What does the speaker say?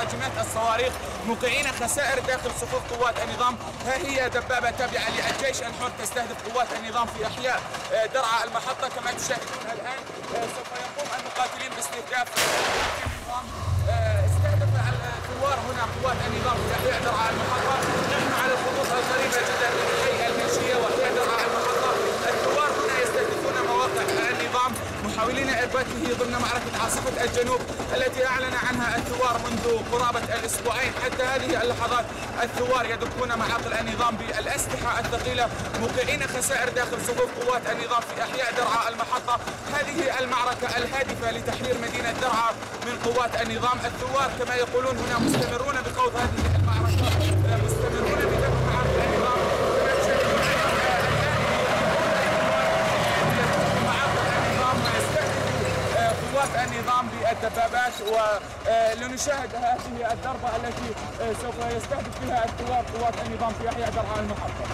طائمات الصواريخ موقعين خسائر داخل صفوف قوات النظام. ها هي دبابة تابعة للجيش الحر تستهدف قوات النظام في أحياء آه، درعا المحطة. كما تشاهدون الآن آه، سوف يقوم المقاتلين باستهداف النظام. آه، استهدف الثوار هنا قوات النظام في أحياء درعا المحطة. نحن على الخطوط القريبة جدا من حي المنشية وأحياء درعا المحطة. الثوار هنا يستهدفون مواقع النظام محاولين إرباكه ضمن معركة عاصفة الجنوب التي أعلن عنها الثوار منذ قرابة الأسبوعين حتى هذه اللحظات الثوار يدكون معاقل النظام بالأسلحة الثقيلة موقعين خسائر داخل صفوف قوات النظام في أحياء درعا المحطة. هذه المعركة الهادفة لتحرير مدينة درعا من قوات النظام. الثوار كما يقولون هنا مستمرون بخوض هذه المعركة مستمرون بدفع معاقل النظام كما تشاهدون قوات النظام بالدبابات ولنشاهد هذه الضربة التي سوف يستهدف فيها الثوار قوات النظام في أحياء درعا المحطة